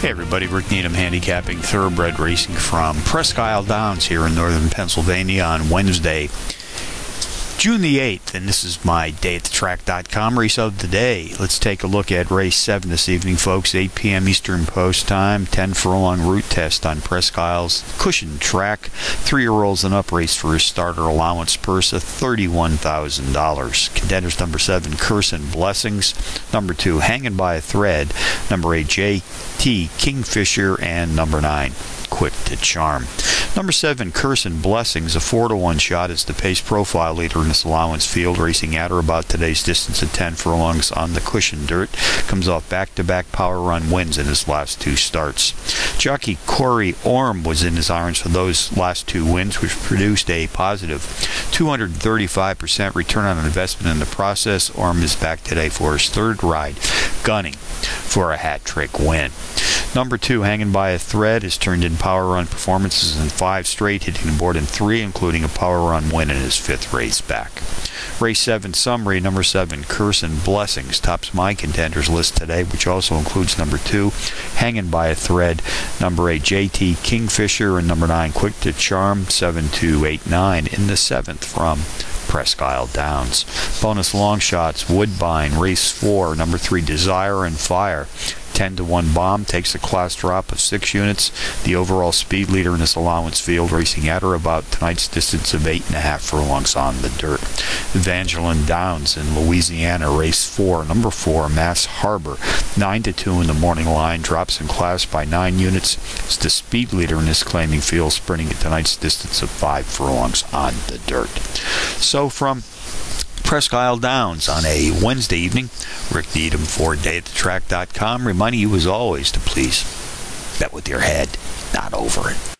Hey everybody, Rick Needham handicapping thoroughbred racing from Presque Isle Downs here in northern Pennsylvania on Wednesday, June the 8th, and this is my day at the track.com race of the day. Let's take a look at race 7 this evening, folks. 8 p.m. Eastern Post Time, 10 furlong route test on Presque Isle's cushion track. Three year olds and up race for his starter allowance purse of $31,000. Contenders number 7, Curse and Blessings. Number 2, Hanging by a Thread. Number 8, J.T. Kingfisher. And number 9, Quick to Charm. Number seven, Curse and Blessings, a four to one shot is the pace profile leader in this allowance field, racing at or about today's distance of 10 furlongs on the cushion dirt. Comes off back-to-back power run wins in his last two starts. Jockey Corey Orm was in his irons for those last two wins, which produced a positive 235% return on investment in the process. Orm is back today for his third ride, gunning for a hat trick win. Number two, hanging by a thread, has turned in power run performances in five straight, hitting the board in three, including a power run win in his fifth race back. Race 7 summary, number 7, Curse and Blessings, tops my contenders list today, which also includes number 2, Hanging by a Thread, number 8, JT Kingfisher, and number 9, Quick to Charm, 7 2 8 9 in the 7th from Presque Isle Downs. Bonus long shots, Woodbine, race 4, number 3, Desire and Fire. 10 to 1 bomb takes a class drop of 6 units. The overall speed leader in this allowance field, racing at or about tonight's distance of 8.5 furlongs on the dirt. Evangeline Downs in Louisiana, race 4, number 4, Mass Harbor. 9 to 2 in the morning line, drops in class by 9 units. It's the speed leader in this claiming field, sprinting at tonight's distance of 5 furlongs on the dirt. So from Presque Isle Downs on a Wednesday evening. Rick Needham for DayAtTheTrack.com, reminding you as always to please bet with your head, not over it.